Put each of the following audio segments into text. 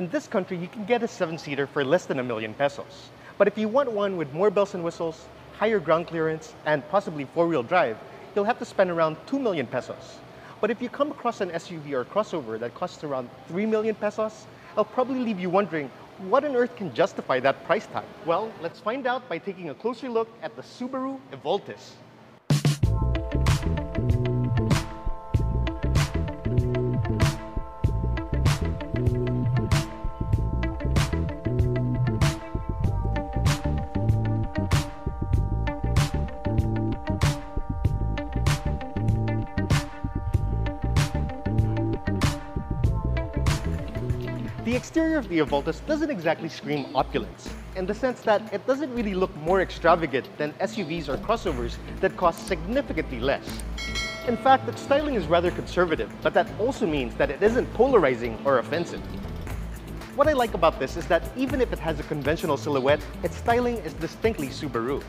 In this country, you can get a seven-seater for less than a million pesos. But if you want one with more bells and whistles, higher ground clearance, and possibly four-wheel drive, you'll have to spend around 2 million pesos. But if you come across an SUV or crossover that costs around 3 million pesos, I'll probably leave you wondering, what on earth can justify that price tag? Well, let's find out by taking a closer look at the Subaru Evoltis. The exterior of the Evoltis doesn't exactly scream opulence, in the sense that it doesn't really look more extravagant than SUVs or crossovers that cost significantly less. In fact, its styling is rather conservative, but that also means that it isn't polarizing or offensive. What I like about this is that even if it has a conventional silhouette, its styling is distinctly Subaru.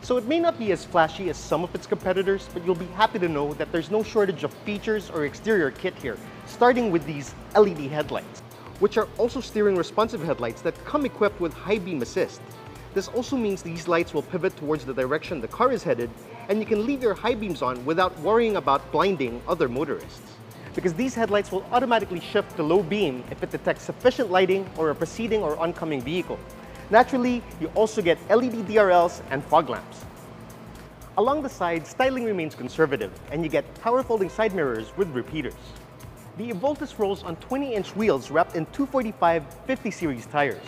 So it may not be as flashy as some of its competitors, but you'll be happy to know that there's no shortage of features or exterior kit here, starting with these LED headlights, which are also steering responsive headlights that come equipped with high beam assist. This also means these lights will pivot towards the direction the car is headed, and you can leave your high beams on without worrying about blinding other motorists. Because these headlights will automatically shift to low beam if it detects sufficient lighting or a preceding or oncoming vehicle. Naturally, you also get LED DRLs and fog lamps. Along the side, styling remains conservative, and you get power folding side mirrors with repeaters. The Evoltis rolls on 20-inch wheels wrapped in 245 50 series tires.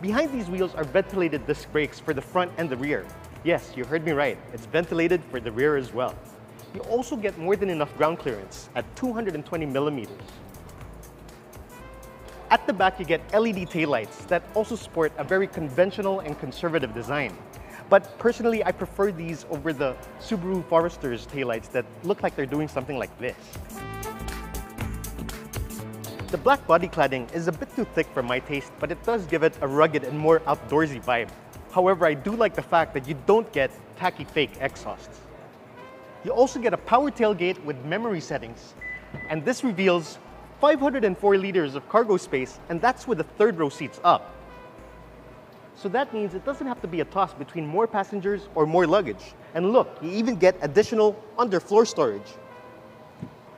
Behind these wheels are ventilated disc brakes for the front and the rear. Yes, you heard me right, it's ventilated for the rear as well. You also get more than enough ground clearance at 220 millimeters. At the back, you get LED taillights that also sport a very conventional and conservative design. But personally, I prefer these over the Subaru Forester's taillights that look like they're doing something like this. The black body cladding is a bit too thick for my taste, but it does give it a rugged and more outdoorsy vibe. However, I do like the fact that you don't get tacky fake exhausts. You also get a power tailgate with memory settings, and this reveals 504 liters of cargo space, and that's with the third row seats up. So that means it doesn't have to be a toss between more passengers or more luggage. And look, you even get additional underfloor storage.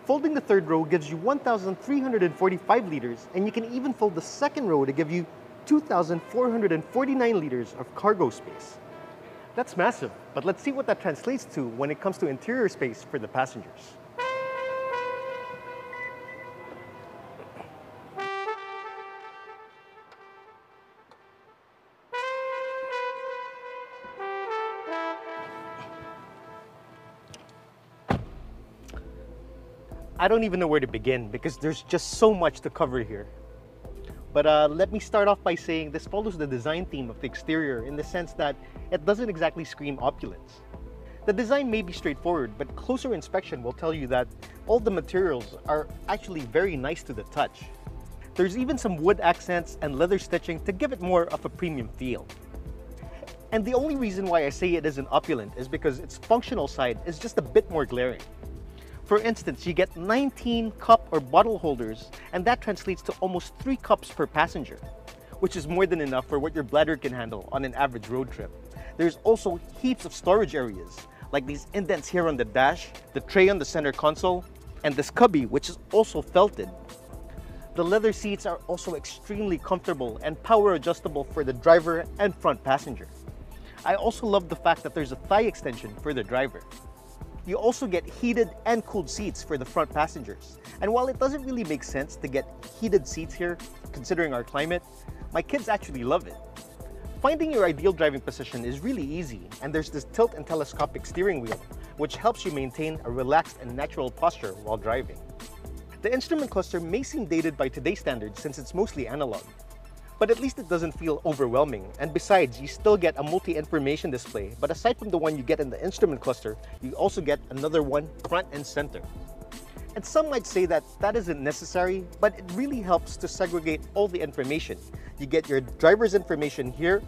Folding the third row gives you 1,345 liters, and you can even fold the second row to give you 2,449 liters of cargo space. That's massive, but let's see what that translates to when it comes to interior space for the passengers. I don't even know where to begin because there's just so much to cover here. But uh, let me start off by saying this follows the design theme of the exterior in the sense that it doesn't exactly scream opulence. The design may be straightforward, but closer inspection will tell you that all the materials are actually very nice to the touch. There's even some wood accents and leather stitching to give it more of a premium feel. And the only reason why I say it isn't opulent is because its functional side is just a bit more glaring. For instance, you get 19 cup or bottle holders, and that translates to almost 3 cups per passenger, which is more than enough for what your bladder can handle on an average road trip. There's also heaps of storage areas, like these indents here on the dash, the tray on the center console, and this cubby, which is also felted. The leather seats are also extremely comfortable and power adjustable for the driver and front passenger. I also love the fact that there's a thigh extension for the driver. You also get heated and cooled seats for the front passengers. And while it doesn't really make sense to get heated seats here, considering our climate, my kids actually love it. Finding your ideal driving position is really easy, and there's this tilt and telescopic steering wheel, which helps you maintain a relaxed and natural posture while driving. The instrument cluster may seem dated by today's standards since it's mostly analog, but at least it doesn't feel overwhelming. And besides, you still get a multi-information display, but aside from the one you get in the instrument cluster, you also get another one front and center. And some might say that that isn't necessary, but it really helps to segregate all the information. You get your driver's information here,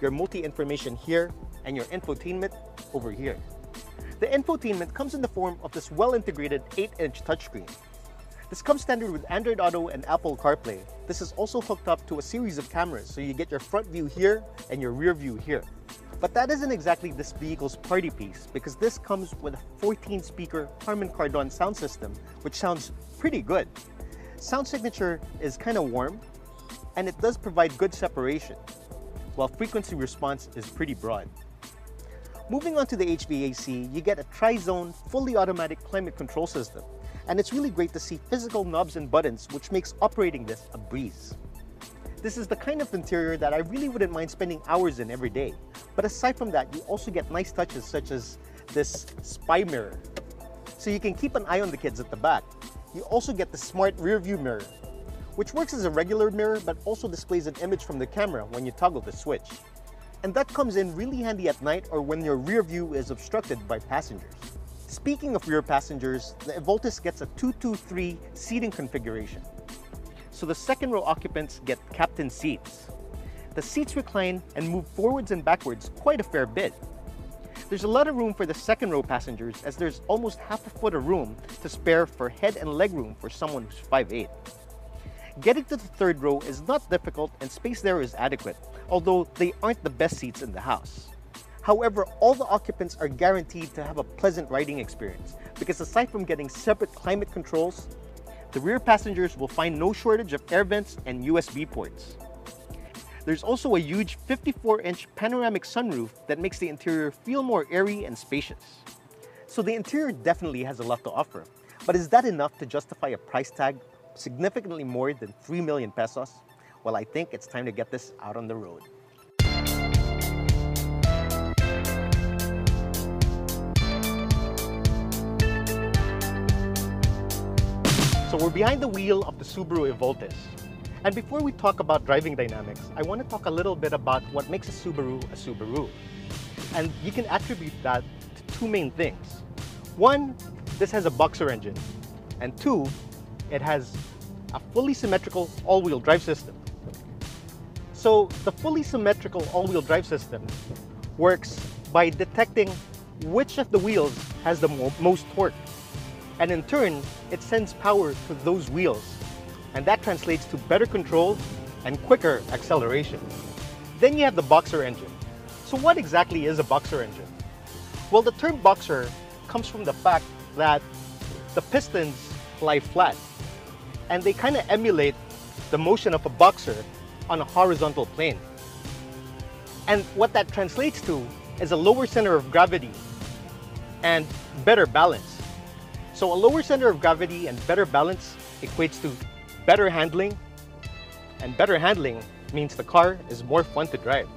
your multi-information here, and your infotainment over here. The infotainment comes in the form of this well-integrated 8-inch touchscreen. This comes standard with Android Auto and Apple CarPlay. This is also hooked up to a series of cameras, so you get your front view here and your rear view here. But that isn't exactly this vehicle's party piece because this comes with a 14 speaker Harman Kardon sound system, which sounds pretty good. Sound signature is kind of warm and it does provide good separation, while frequency response is pretty broad. Moving on to the HVAC, you get a tri-zone, fully automatic climate control system. And it's really great to see physical knobs and buttons, which makes operating this a breeze. This is the kind of interior that I really wouldn't mind spending hours in every day. But aside from that, you also get nice touches such as this spy mirror. So you can keep an eye on the kids at the back. You also get the smart rear view mirror, which works as a regular mirror but also displays an image from the camera when you toggle the switch. And that comes in really handy at night or when your rear view is obstructed by passengers. Speaking of rear passengers, the Evoltis gets a 223 seating configuration. So the second row occupants get captain seats. The seats recline and move forwards and backwards quite a fair bit. There's a lot of room for the second row passengers as there's almost half a foot of room to spare for head and leg room for someone who's 5'8". Getting to the third row is not difficult and space there is adequate, although they aren't the best seats in the house. However, all the occupants are guaranteed to have a pleasant riding experience because aside from getting separate climate controls, the rear passengers will find no shortage of air vents and USB ports. There's also a huge 54-inch panoramic sunroof that makes the interior feel more airy and spacious. So the interior definitely has a lot to offer, but is that enough to justify a price tag significantly more than 3 million pesos? Well, I think it's time to get this out on the road. So we're behind the wheel of the Subaru Evoltis. And before we talk about driving dynamics, I want to talk a little bit about what makes a Subaru a Subaru. And you can attribute that to two main things. One, this has a boxer engine. And two, it has a fully symmetrical all-wheel drive system. So the fully symmetrical all-wheel drive system works by detecting which of the wheels has the mo most torque. And in turn, it sends power to those wheels. And that translates to better control and quicker acceleration. Then you have the boxer engine. So what exactly is a boxer engine? Well, the term boxer comes from the fact that the pistons lie flat and they kind of emulate the motion of a boxer on a horizontal plane. And what that translates to is a lower center of gravity and better balance. So a lower center of gravity and better balance equates to better handling, and better handling means the car is more fun to drive.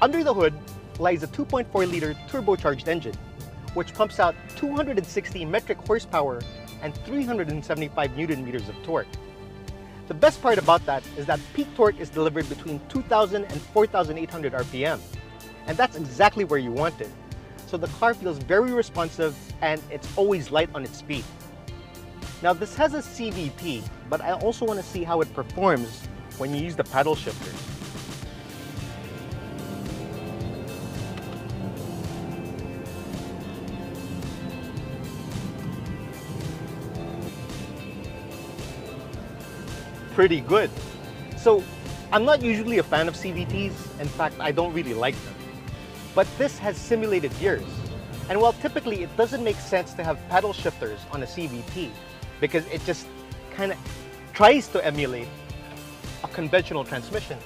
Under the hood lies a 2.4 liter turbocharged engine, which pumps out 260 metric horsepower and 375 newton meters of torque. The best part about that is that peak torque is delivered between 2,000 and 4,800 RPM. And that's exactly where you want it. So the car feels very responsive and it's always light on its feet. Now this has a CVT, but I also want to see how it performs when you use the paddle shifters. pretty good. So I'm not usually a fan of CVTs. In fact, I don't really like them. But this has simulated gears. And while typically it doesn't make sense to have paddle shifters on a CVT because it just kind of tries to emulate a conventional transmission,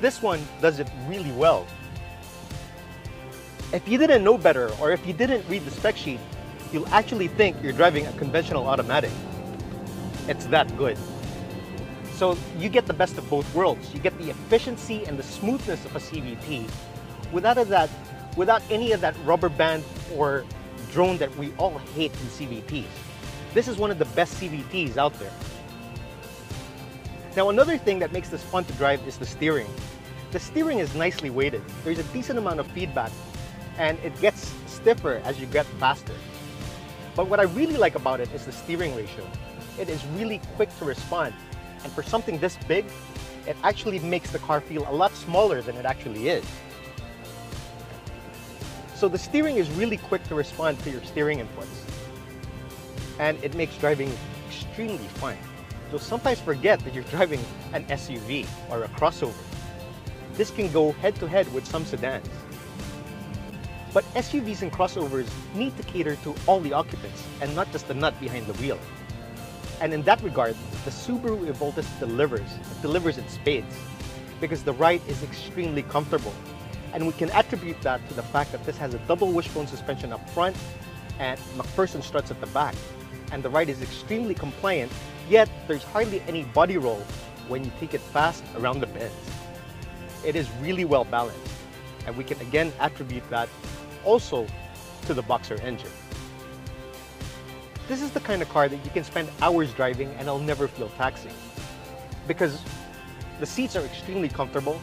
this one does it really well. If you didn't know better or if you didn't read the spec sheet, you'll actually think you're driving a conventional automatic. It's that good. So you get the best of both worlds. You get the efficiency and the smoothness of a CVT without that, without any of that rubber band or drone that we all hate in CVTs. This is one of the best CVTs out there. Now another thing that makes this fun to drive is the steering. The steering is nicely weighted. There's a decent amount of feedback and it gets stiffer as you get faster. But what I really like about it is the steering ratio. It is really quick to respond and for something this big, it actually makes the car feel a lot smaller than it actually is. So the steering is really quick to respond to your steering inputs. And it makes driving extremely fun. You'll sometimes forget that you're driving an SUV or a crossover. This can go head to head with some sedans. But SUVs and crossovers need to cater to all the occupants and not just the nut behind the wheel. And in that regard, the Subaru Evoltis delivers, delivers in spades because the ride is extremely comfortable. And we can attribute that to the fact that this has a double wishbone suspension up front and MacPherson struts at the back. And the ride is extremely compliant, yet there's hardly any body roll when you take it fast around the bends. It is really well balanced, and we can again attribute that also to the Boxer engine. This is the kind of car that you can spend hours driving and it'll never feel taxing because the seats are extremely comfortable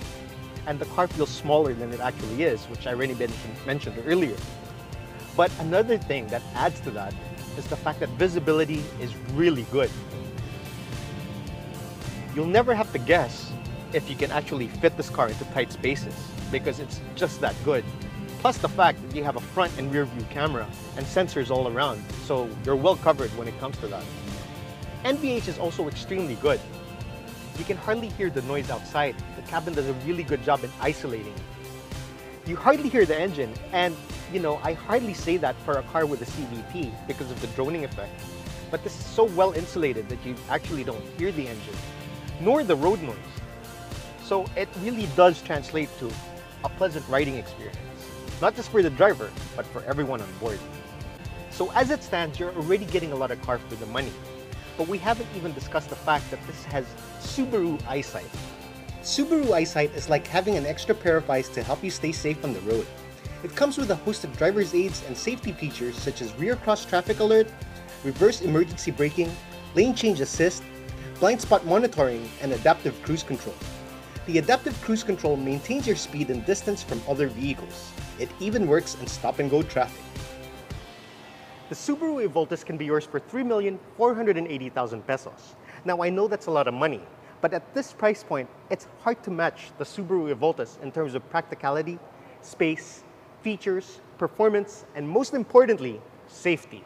and the car feels smaller than it actually is, which I already mentioned earlier. But another thing that adds to that is the fact that visibility is really good. You'll never have to guess if you can actually fit this car into tight spaces because it's just that good. Plus the fact that you have a front and rear view camera and sensors all around, so you're well covered when it comes to that. NVH is also extremely good. You can hardly hear the noise outside. The cabin does a really good job in isolating. You hardly hear the engine, and you know, I hardly say that for a car with a CVT because of the droning effect. But this is so well insulated that you actually don't hear the engine, nor the road noise. So it really does translate to a pleasant riding experience not just for the driver, but for everyone on board. So as it stands, you're already getting a lot of car for the money. But we haven't even discussed the fact that this has Subaru EyeSight. Subaru EyeSight is like having an extra pair of eyes to help you stay safe on the road. It comes with a host of driver's aids and safety features such as rear cross traffic alert, reverse emergency braking, lane change assist, blind spot monitoring, and adaptive cruise control. The adaptive cruise control maintains your speed and distance from other vehicles. It even works in stop-and-go traffic. The Subaru Evoltis can be yours for 3,480,000 pesos. Now I know that's a lot of money, but at this price point, it's hard to match the Subaru Evoltis in terms of practicality, space, features, performance, and most importantly, safety.